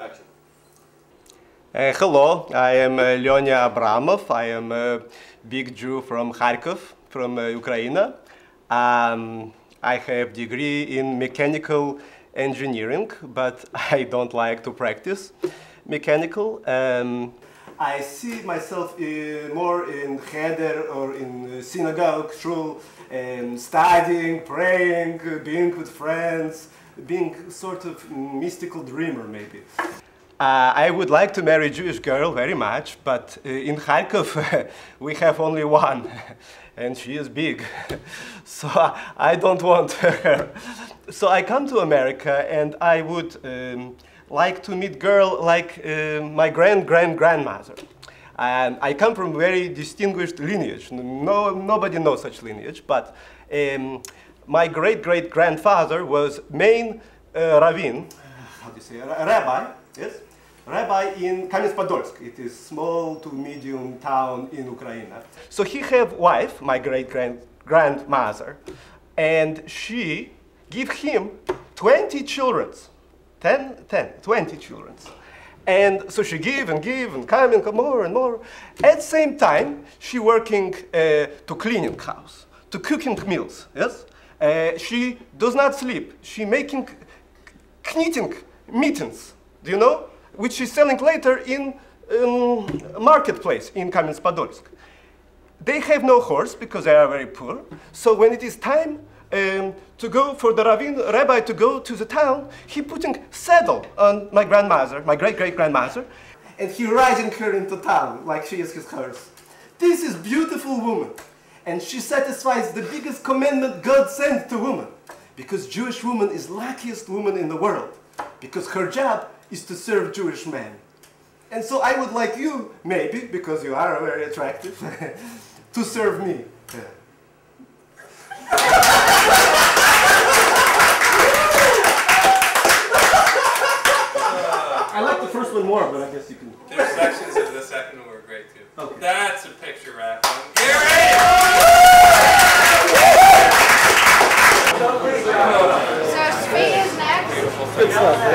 Action. Uh, hello, I am uh, Lionya Abramov. I am a big Jew from Kharkov, from uh, Ukraine. Um, I have degree in mechanical engineering, but I don't like to practice mechanical. Um, I see myself uh, more in cheder or in synagogue, through um, studying, praying, uh, being with friends, being sort of mystical dreamer maybe. Uh, I would like to marry a Jewish girl very much, but uh, in Kharkov we have only one, and she is big, so I don't want her. So I come to America, and I would um, like to meet girl like uh, my grand grand grandmother. Um, I come from very distinguished lineage. No, nobody knows such lineage, but um, my great great grandfather was main uh, ravine, how do you say, rabbi, yes, rabbi in Kamensk-Podolsk. It is small to medium town in Ukraine. So he have wife, my great grand grandmother, and she give him 20 children, 10, 10, 20 children. And so she give and give and coming more and more. At the same time, she working uh, to cleaning house, to cooking meals, yes? Uh, she does not sleep. She making knitting mittens, do you know? Which she's selling later in um, marketplace in Kamensk-Podolsk. They have no horse because they are very poor. So when it is time um, to go for the ravine rabbi to go to the town, he putting saddle on my grandmother, my great-great-grandmother, and he riding her into town like she is his horse. This is beautiful woman, and she satisfies the biggest commandment God sent to woman, because Jewish woman is luckiest woman in the world, because her job is to serve Jewish men. And so I would like you, maybe, because you are very attractive, to serve me. I like the first one more, but I guess you can. Good stuff.